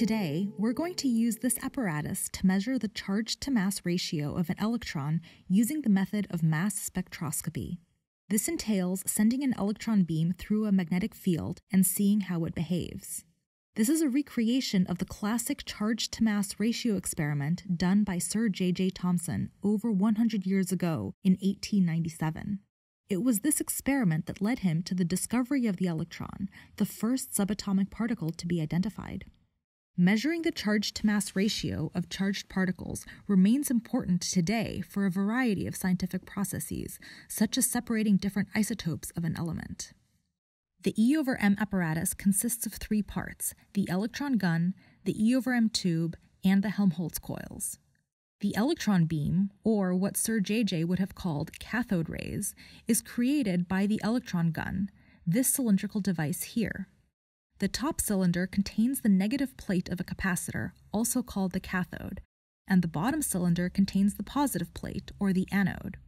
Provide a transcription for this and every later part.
Today, we're going to use this apparatus to measure the charge to mass ratio of an electron using the method of mass spectroscopy. This entails sending an electron beam through a magnetic field and seeing how it behaves. This is a recreation of the classic charge to mass ratio experiment done by Sir J.J. Thomson over 100 years ago in 1897. It was this experiment that led him to the discovery of the electron, the first subatomic particle to be identified. Measuring the charge to mass ratio of charged particles remains important today for a variety of scientific processes, such as separating different isotopes of an element. The E over M apparatus consists of three parts the electron gun, the E over M tube, and the Helmholtz coils. The electron beam, or what Sir JJ would have called cathode rays, is created by the electron gun, this cylindrical device here. The top cylinder contains the negative plate of a capacitor, also called the cathode, and the bottom cylinder contains the positive plate, or the anode.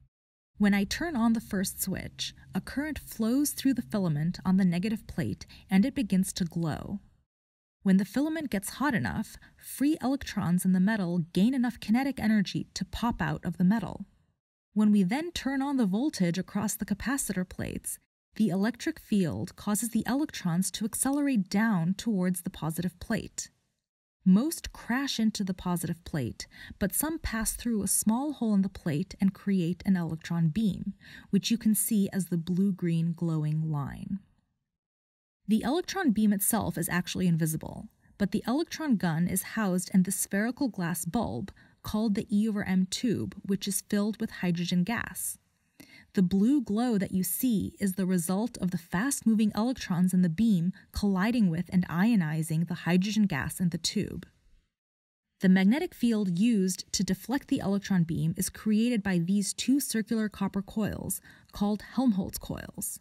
When I turn on the first switch, a current flows through the filament on the negative plate and it begins to glow. When the filament gets hot enough, free electrons in the metal gain enough kinetic energy to pop out of the metal. When we then turn on the voltage across the capacitor plates, the electric field causes the electrons to accelerate down towards the positive plate. Most crash into the positive plate, but some pass through a small hole in the plate and create an electron beam, which you can see as the blue green glowing line. The electron beam itself is actually invisible, but the electron gun is housed in the spherical glass bulb called the E over M tube, which is filled with hydrogen gas. The blue glow that you see is the result of the fast moving electrons in the beam colliding with and ionizing the hydrogen gas in the tube. The magnetic field used to deflect the electron beam is created by these two circular copper coils called Helmholtz coils.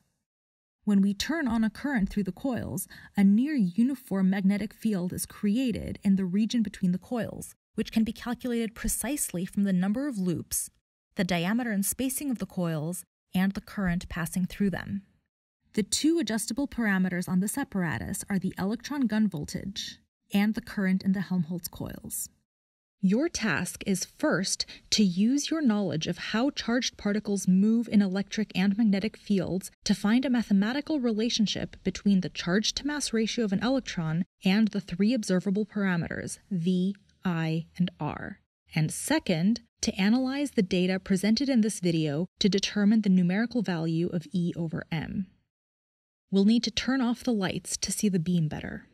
When we turn on a current through the coils, a near uniform magnetic field is created in the region between the coils, which can be calculated precisely from the number of loops the diameter and spacing of the coils, and the current passing through them. The two adjustable parameters on this apparatus are the electron gun voltage and the current in the Helmholtz coils. Your task is first to use your knowledge of how charged particles move in electric and magnetic fields to find a mathematical relationship between the charge to mass ratio of an electron and the three observable parameters V, I, and R. And second, to analyze the data presented in this video to determine the numerical value of E over M. We'll need to turn off the lights to see the beam better.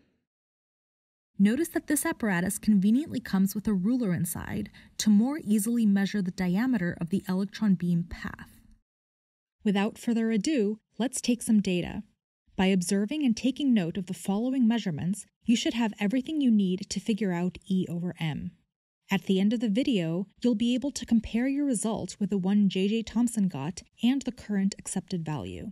Notice that this apparatus conveniently comes with a ruler inside to more easily measure the diameter of the electron beam path. Without further ado, let's take some data. By observing and taking note of the following measurements, you should have everything you need to figure out E over M. At the end of the video, you'll be able to compare your results with the one JJ Thomson got and the current accepted value.